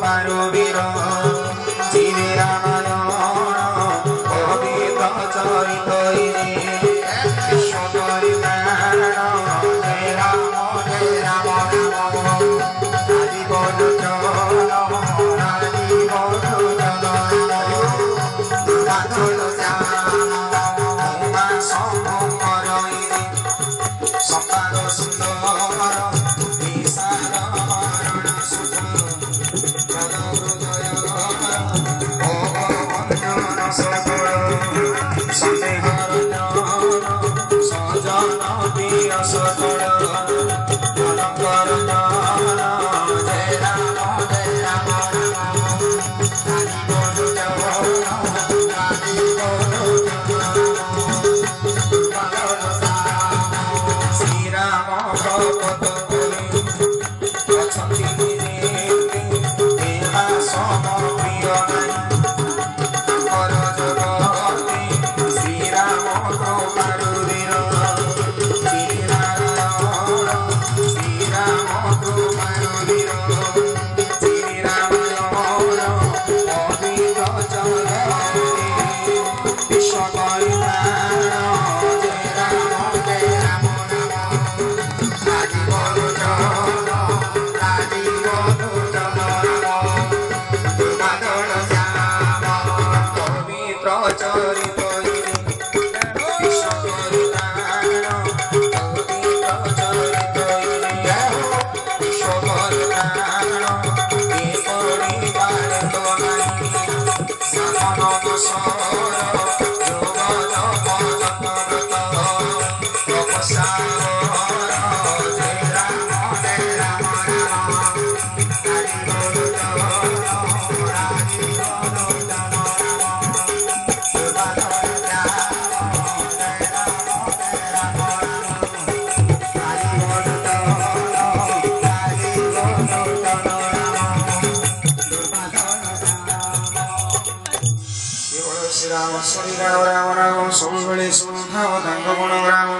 পারো বীর চিরে রামায়ণ কবিত চরিত সুন্দরী নারায়ণ রাম রাম রাম আজীবন চর ಭಗವತ nossa. ಶ್ರಾವಣ ಶ್ರೀರಾಮ ರಾಮ ರಾಮ ಸೋಮಗಳಿ ಸೋಮ ಧಂಗ ಗುಣ ರಾಮ